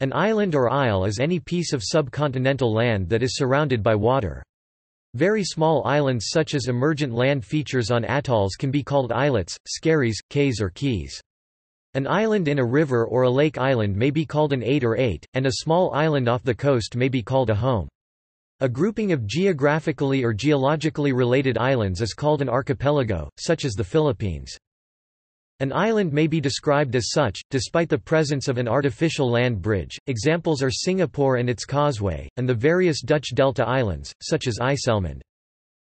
An island or isle is any piece of subcontinental land that is surrounded by water. Very small islands such as emergent land features on atolls can be called islets, skerries, cays or keys. An island in a river or a lake island may be called an eyot or ait, and a small island off the coast may be called a holm. A grouping of geographically or geologically related islands is called an archipelago, such as the Philippines. An island may be described as such, despite the presence of an artificial land bridge. Examples are Singapore and its causeway, and the various Dutch delta islands, such as IJsselmeer.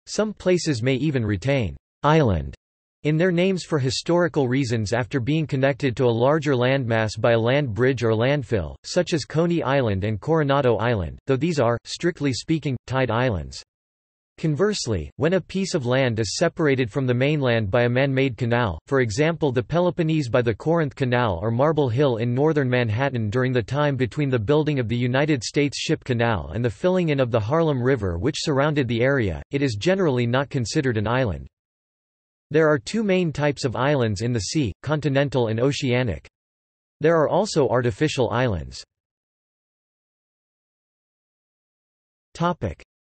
Some places may even retain island in their names for historical reasons after being connected to a larger landmass by a land bridge or landfill, such as Coney Island and Coronado Island, though these are, strictly speaking, tied islands. Conversely, when a piece of land is separated from the mainland by a man-made canal, for example the Peloponnese by the Corinth Canal or Marble Hill in northern Manhattan during the time between the building of the United States Ship Canal and the filling in of the Harlem River which surrounded the area, it is generally not considered an island. There are two main types of islands in the sea, continental and oceanic. There are also artificial islands.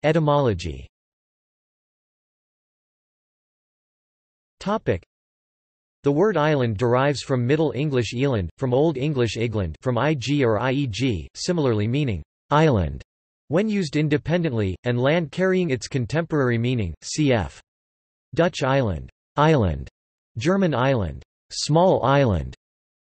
Etymology The word island derives from Middle English eland, from Old English igland from ig or ieg, similarly meaning island when used independently, and land carrying its contemporary meaning, cf. Dutch eiland, island, German Eiland, small island,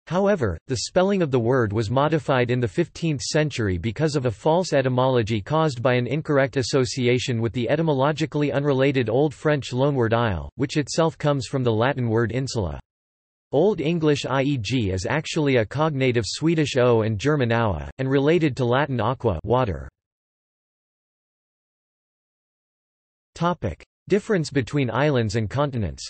However, the spelling of the word was modified in the 15th century because of a false etymology caused by an incorrect association with the etymologically unrelated Old French loanword isle, which itself comes from the Latin word insula. Old English ieg is actually a cognate of Swedish o and German Aue, and related to Latin aqua water. Difference between islands and continents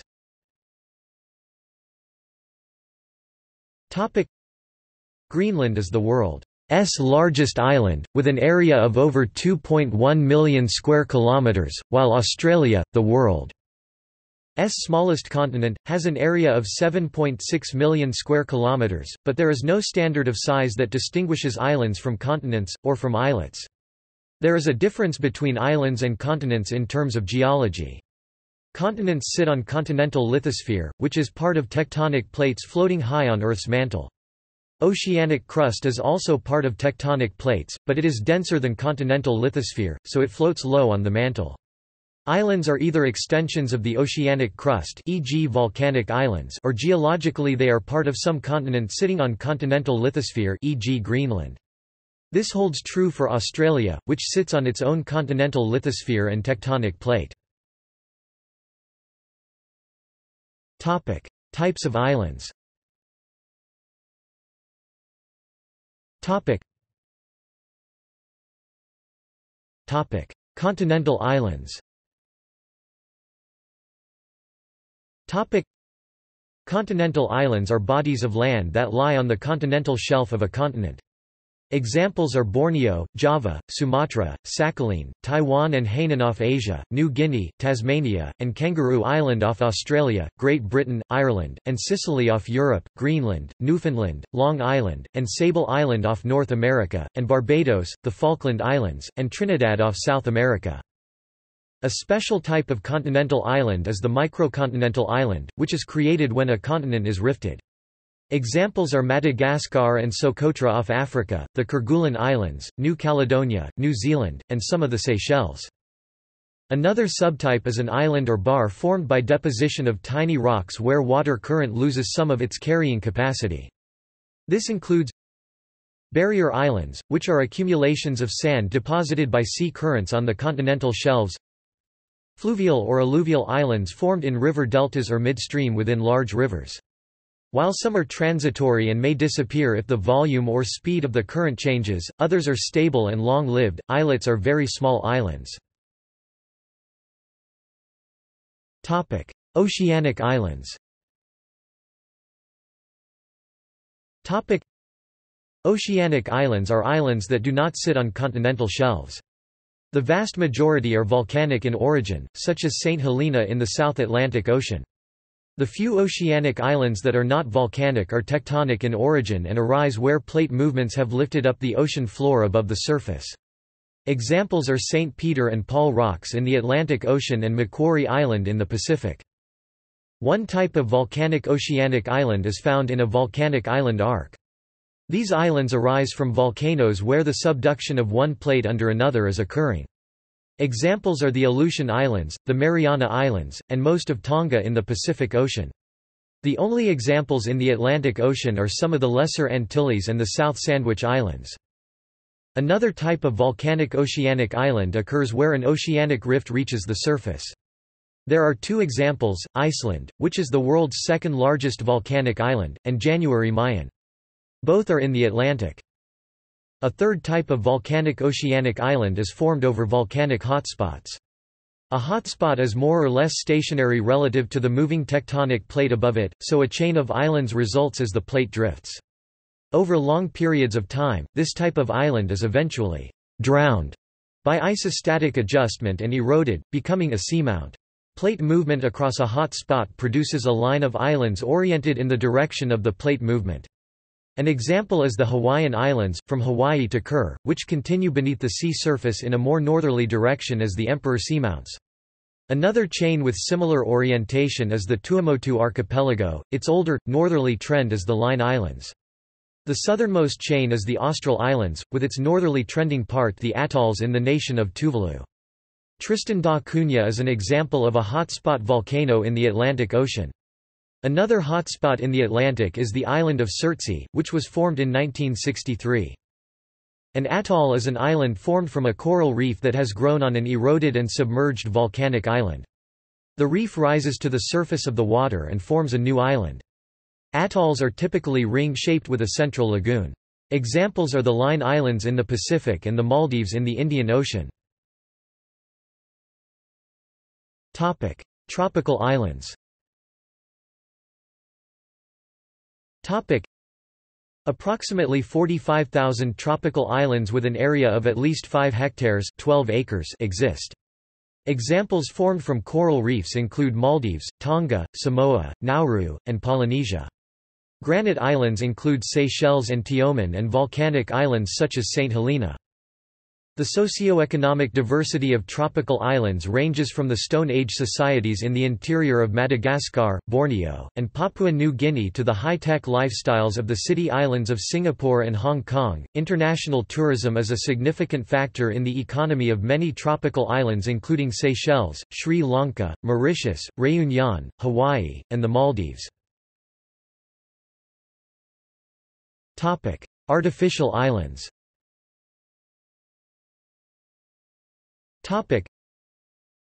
Greenland is the world's largest island, with an area of over 2.1 million square kilometres, while Australia, the world's smallest continent, has an area of 7.6 million square kilometres, but there is no standard of size that distinguishes islands from continents, or from islets. There is a difference between islands and continents in terms of geology. Continents sit on continental lithosphere, which is part of tectonic plates floating high on Earth's mantle. Oceanic crust is also part of tectonic plates, but it is denser than continental lithosphere, so it floats low on the mantle. Islands are either extensions of the oceanic crust e.g. volcanic islands or geologically they are part of some continent sitting on continental lithosphere e.g. Greenland. This holds true for Australia, which sits on its own continental lithosphere and tectonic plate. Topic: Types of islands. Topic. Topic: Continental islands. Topic: Continental islands are bodies of land that lie on the continental shelf of a continent. Examples are Borneo, Java, Sumatra, Sakhalin, Taiwan and Hainan off Asia, New Guinea, Tasmania, and Kangaroo Island off Australia, Great Britain, Ireland, and Sicily off Europe, Greenland, Newfoundland, Long Island, and Sable Island off North America, and Barbados, the Falkland Islands, and Trinidad off South America. A special type of continental island is the microcontinental island, which is created when a continent is rifted. Examples are Madagascar and Socotra off Africa, the Kerguelen Islands, New Caledonia, New Zealand, and some of the Seychelles. Another subtype is an island or bar formed by deposition of tiny rocks where water current loses some of its carrying capacity. This includes barrier islands, which are accumulations of sand deposited by sea currents on the continental shelves fluvial or alluvial islands formed in river deltas or midstream within large rivers. While some are transitory and may disappear if the volume or speed of the current changes, others are stable and long-lived. Islets are very small islands. Topic: Oceanic islands. Topic: Oceanic islands are islands that do not sit on continental shelves. The vast majority are volcanic in origin, such as St. Helena in the South Atlantic Ocean. The few oceanic islands that are not volcanic are tectonic in origin and arise where plate movements have lifted up the ocean floor above the surface. Examples are St. Peter and Paul Rocks in the Atlantic Ocean and Macquarie Island in the Pacific. One type of volcanic oceanic island is found in a volcanic island arc. These islands arise from volcanoes where the subduction of one plate under another is occurring. Examples are the Aleutian Islands, the Mariana Islands, and most of Tonga in the Pacific Ocean. The only examples in the Atlantic Ocean are some of the Lesser Antilles and the South Sandwich Islands. Another type of volcanic oceanic island occurs where an oceanic rift reaches the surface. There are two examples, Iceland, which is the world's second largest volcanic island, and Jan Mayen. Both are in the Atlantic. A third type of volcanic oceanic island is formed over volcanic hotspots. A hotspot is more or less stationary relative to the moving tectonic plate above it, so a chain of islands results as the plate drifts. Over long periods of time, this type of island is eventually drowned by isostatic adjustment and eroded, becoming a seamount. Plate movement across a hot spot produces a line of islands oriented in the direction of the plate movement. An example is the Hawaiian Islands, from Hawaii to Kure, which continue beneath the sea surface in a more northerly direction as the Emperor seamounts. Another chain with similar orientation is the Tuamotu archipelago, its older, northerly trend is the Line Islands. The southernmost chain is the Austral Islands, with its northerly trending part the atolls in the nation of Tuvalu. Tristan da Cunha is an example of a hotspot volcano in the Atlantic Ocean. Another hotspot in the Atlantic is the island of Surtsey, which was formed in 1963. An atoll is an island formed from a coral reef that has grown on an eroded and submerged volcanic island. The reef rises to the surface of the water and forms a new island. Atolls are typically ring-shaped with a central lagoon. Examples are the Line Islands in the Pacific and the Maldives in the Indian Ocean. Tropical islands Topic. Approximately 45,000 tropical islands with an area of at least 5 hectares 12 acres exist. Examples formed from coral reefs include Maldives, Tonga, Samoa, Nauru, and Polynesia. Granite islands include Seychelles and Tioman and volcanic islands such as St. Helena. The socio-economic diversity of tropical islands ranges from the Stone Age societies in the interior of Madagascar, Borneo, and Papua New Guinea to the high-tech lifestyles of the city islands of Singapore and Hong Kong. International tourism is a significant factor in the economy of many tropical islands including Seychelles, Sri Lanka, Mauritius, Réunion, Hawaii, and the Maldives. Topic: Artificial islands.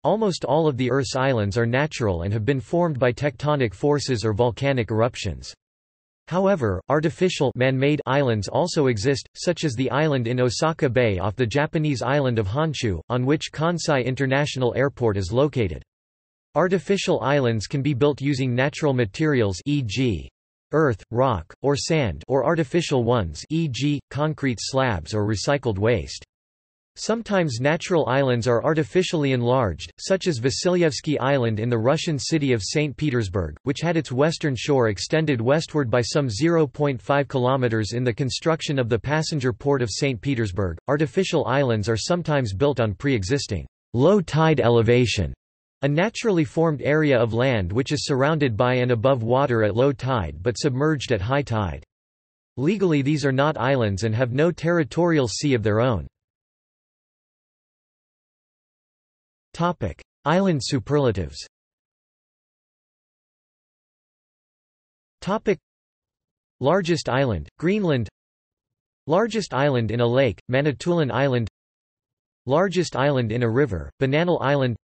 Almost all of the Earth's islands are natural and have been formed by tectonic forces or volcanic eruptions. However, artificial man-made islands also exist, such as the island in Osaka Bay off the Japanese island of Honshu, on which Kansai International Airport is located. Artificial islands can be built using natural materials e.g. earth, rock, or sand or artificial ones e.g., concrete slabs or recycled waste. Sometimes natural islands are artificially enlarged, such as Vasilyevsky Island in the Russian city of St. Petersburg, which had its western shore extended westward by some 0.5 kilometers in the construction of the passenger port of St. Petersburg. Artificial islands are sometimes built on pre-existing low tide elevation, a naturally formed area of land which is surrounded by and above water at low tide but submerged at high tide. Legally these are not islands and have no territorial sea of their own. Topic: Island superlatives. Topic: Largest island, Greenland. Largest island in a lake, Manitoulin Island. Largest island in a river, Bananal Island.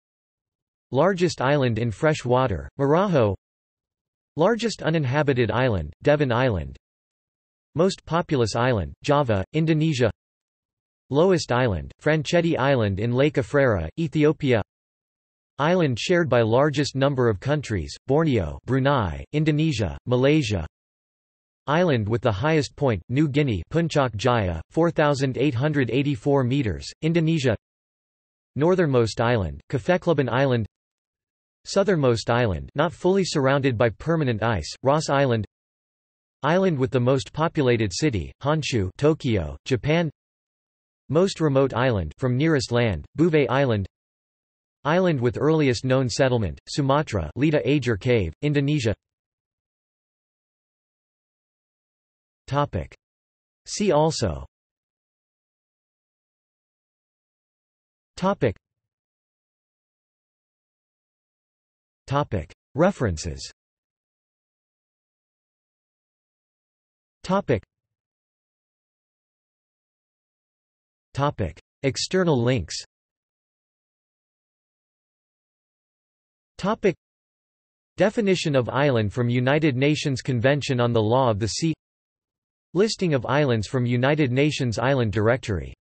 Largest island in fresh water, Marajo. Largest uninhabited island, Devon Island. Most populous island, Java, Indonesia Lowest island, Franchetti Island in Lake Afrera, Ethiopia. Island shared by largest number of countries, Borneo Brunei, Indonesia, Malaysia. Island with the highest point, New Guinea Puncak Jaya, 4,884 metres, Indonesia. Northernmost island, Kaffeklubben Island. Southernmost island not fully surrounded by permanent ice, Ross Island. Island with the most populated city, Honshu Tokyo, Japan Most remote island from nearest land, Bouvet Island Island with earliest known settlement, Sumatra Lida Ajer Cave, Indonesia Topic. See also Topic. Topic. References Topic. Topic. External links Topic. Definition of island from United Nations Convention on the Law of the Sea Listing of islands from United Nations Island Directory